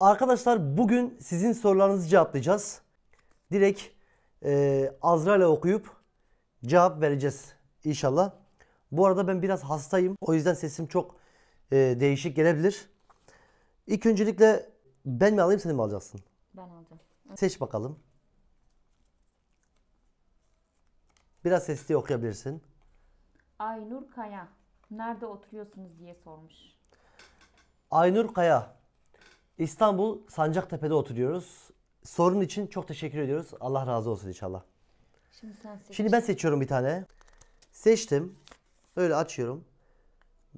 Arkadaşlar bugün sizin sorularınızı cevaplayacağız. Direkt e, Azra ile okuyup cevap vereceğiz inşallah. Bu arada ben biraz hastayım. O yüzden sesim çok e, değişik gelebilir. İlk öncelikle ben mi alayım sen mi alacaksın? Ben alacağım. Seç bakalım. Biraz sesli okuyabilirsin. Aynur Kaya. Nerede oturuyorsunuz diye sormuş. Aynur Kaya. İstanbul Sancaktepe'de oturuyoruz. Sorun için çok teşekkür ediyoruz. Allah razı olsun inşallah. Şimdi sen seç. Şimdi ben seçiyorum bir tane. Seçtim. Öyle açıyorum.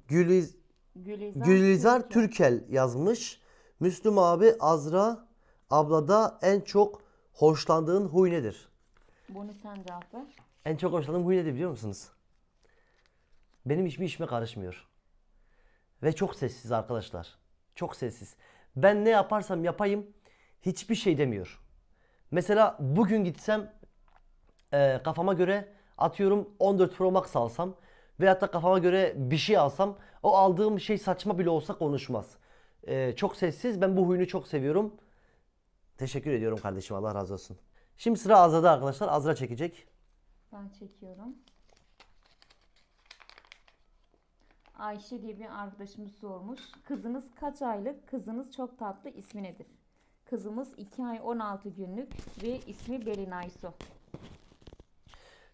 Güliz, Gülizar, Gülizar. Türkel yazmış. Müslüm abi Azra ablada en çok hoşlandığın huy nedir? Bunu sen cevap ver. En çok hoşlandığım huy nedir biliyor musunuz? Benim hiçbir işime karışmıyor. Ve çok sessiz arkadaşlar. Çok sessiz. Ben ne yaparsam yapayım hiçbir şey demiyor. Mesela bugün gitsem e, kafama göre atıyorum 14 Pro Max alsam veyahut da kafama göre bir şey alsam o aldığım şey saçma bile olsa konuşmaz. E, çok sessiz. Ben bu huyunu çok seviyorum. Teşekkür ediyorum kardeşim. Allah razı olsun. Şimdi sıra Azra'da arkadaşlar. Azra çekecek. Ben çekiyorum. Ayşe diye bir arkadaşımız sormuş. Kızınız kaç aylık? Kızınız çok tatlı. İsmi nedir? Kızımız 2 ay 16 günlük ve ismi Belin Aysu.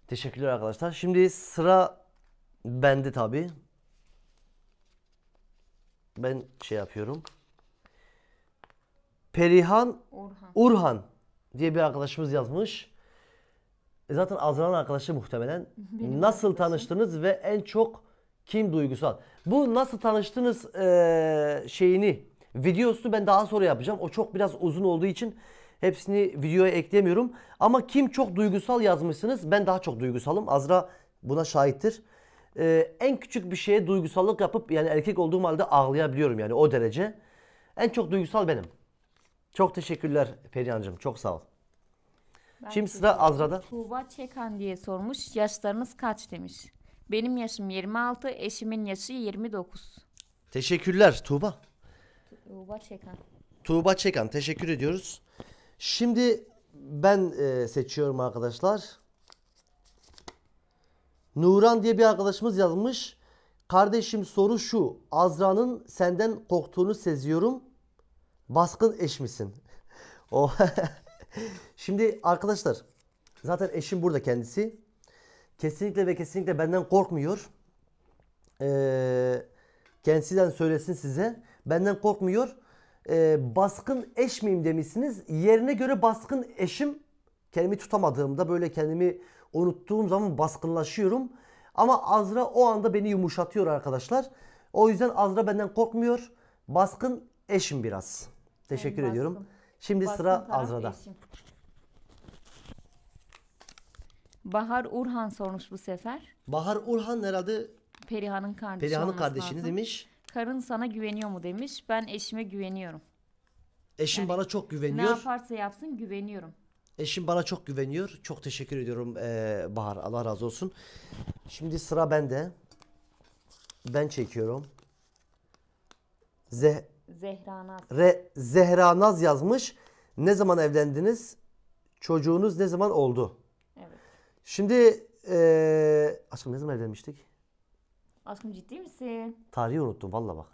Teşekkürler arkadaşlar. Şimdi sıra bende tabi. Ben şey yapıyorum. Perihan Orhan. Urhan diye bir arkadaşımız yazmış. E Zaten Azra'nın arkadaşı muhtemelen. nasıl tanıştınız ve en çok kim duygusal? Bu nasıl tanıştınız eee, şeyini videosunu ben daha sonra yapacağım. O çok biraz uzun olduğu için hepsini videoya eklemiyorum. Ama kim çok duygusal yazmışsınız? Ben daha çok duygusalım. Azra buna şahittir. Eee, en küçük bir şeye duygusallık yapıp yani erkek olduğum halde ağlayabiliyorum yani o derece. En çok duygusal benim. Çok teşekkürler Perihan'cığım. Çok sağ ol. Ben Şimdi sıra. Azra'da. Tuğba Çekan diye sormuş. Yaşlarınız kaç demiş. Benim yaşım 26, eşimin yaşı 29. Teşekkürler Tuğba. Tuğba Çekan. Tuğba Çekan teşekkür ediyoruz. Şimdi ben e, seçiyorum arkadaşlar. Nuran diye bir arkadaşımız yazmış. Kardeşim soru şu. Azra'nın senden korktuğunu seziyorum. Baskın eş misin? O. Şimdi arkadaşlar zaten eşim burada kendisi. Kesinlikle ve kesinlikle benden korkmuyor. Ee, kendisinden söylesin size. Benden korkmuyor. Ee, baskın eş miyim demişsiniz. Yerine göre baskın eşim. Kendimi tutamadığımda böyle kendimi unuttuğum zaman baskınlaşıyorum. Ama Azra o anda beni yumuşatıyor arkadaşlar. O yüzden Azra benden korkmuyor. Baskın eşim biraz. Teşekkür En ediyorum. baskın. Şimdi Baskın sıra Azra'da. eşim. Bahar Urhan sormuş bu sefer. Bahar Urhan herhalde Perihan'ın kardeşi Perihan'ın olması kardeşini lazım. demiş. Karın sana güveniyor mu demiş. Ben eşime güveniyorum. Eşim Yani bana çok Ne güveniyor. yaparsa yapsın güveniyorum. Eşim bana çok güveniyor. Çok teşekkür ediyorum eee, Bahar. Allah razı olsun. Şimdi sıra bende. Ben çekiyorum. Zeh Zehra Naz. Re Zehra Naz yazmış. Ne zaman evlendiniz? Çocuğunuz ne zaman oldu? Şimdi eee aşkım ne zaman evlenmiştik? Aşkım ciddi misin? Tarihi unuttum valla bak.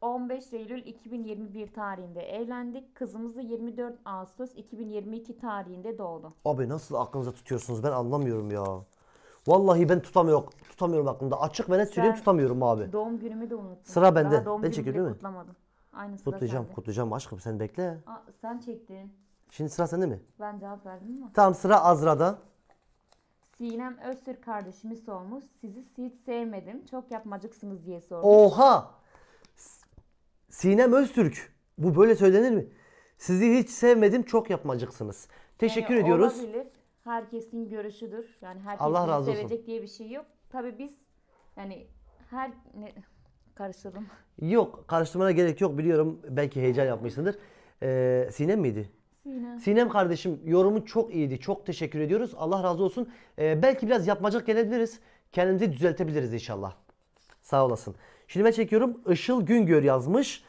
15 Eylül 2021 tarihinde evlendik. Kızımız da 24 Ağustos 2022 tarihinde doğdu. Abi nasıl aklınıza tutuyorsunuz ben anlamıyorum ya. Vallahi ben tutamıyorum, tutamıyorum aklımda. Açık ve net söyleyeyim Sen- tutamıyorum abi. Doğum günümü de unuttum. Sıra bende. Daha doğum Ben günümü çekiyorum değil mi? Kutlamadım. Aynı sıra Kutlayacağım, sende. kutlayacağım aşkım sen bekle. Aa, sen çektin. Şimdi sıra sende mi? Ben cevap verdim ama. Tamam sıra Azra'da. Sinem Öztürk kardeşimiz sormuş. Sizi hiç sevmedim. Çok yapmacıksınız diye sormuş. Oha! Sinem Öztürk. Bu böyle söylenir mi? Sizi hiç sevmedim çok yapmacıksınız. Teşekkür Yani ediyoruz. Olabilir. Herkesin görüşüdür. Yani herkes Allah razı olsun. sevecek diye bir şey yok. Tabii biz yani her ne karıştırdım. Yok karıştırmana gerek yok biliyorum. Belki heyecan yapmışsındır. Ee, Sinem miydi? Sinem. Sinem kardeşim yorumun çok iyiydi. Çok teşekkür ediyoruz. Allah razı olsun. Ee, belki biraz yapmacık gelebiliriz. Kendimizi düzeltebiliriz inşallah. Sağ olasın. Şimdi ben çekiyorum. Işıl Güngör yazmış.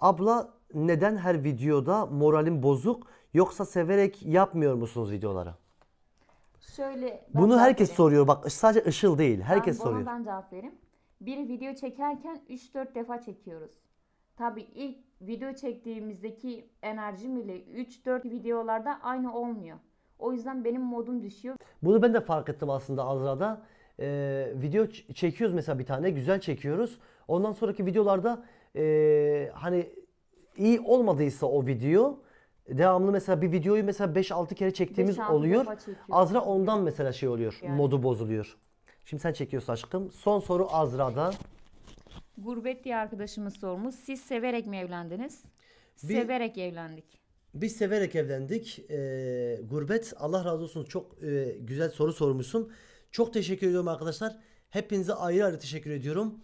Abla neden her videoda moralim bozuk yoksa severek yapmıyor musunuz videoları? Şöyle ben Bunu cevap herkes vereyim. soruyor. Bak sadece Işıl değil. Herkes ben, buna soruyor. ben cevap vereyim. Bir video çekerken 3-4 defa çekiyoruz. Tabii ilk video çektiğimizdeki enerjim ile 3-4 videolarda aynı olmuyor. O yüzden benim modum düşüyor. Bunu ben de fark ettim aslında Azra'da. Ee, video çekiyoruz mesela bir tane güzel çekiyoruz. Ondan sonraki videolarda ee, hani iyi olmadıysa o video devamlı mesela bir videoyu mesela 5-6 kere çektiğimiz 5-6 oluyor. Azra ondan mesela şey oluyor. Yani. Modu bozuluyor. Şimdi sen çekiyorsun aşkım. Son soru Azra'da. Gurbet diye arkadaşımız sormuş. Siz severek mi evlendiniz? Bir- Severek evlendik. Biz severek evlendik. Ee, gurbet Allah razı olsun çok e, güzel soru sormuşsun. Çok teşekkür ediyorum arkadaşlar. Hepinize ayrı ayrı teşekkür ediyorum.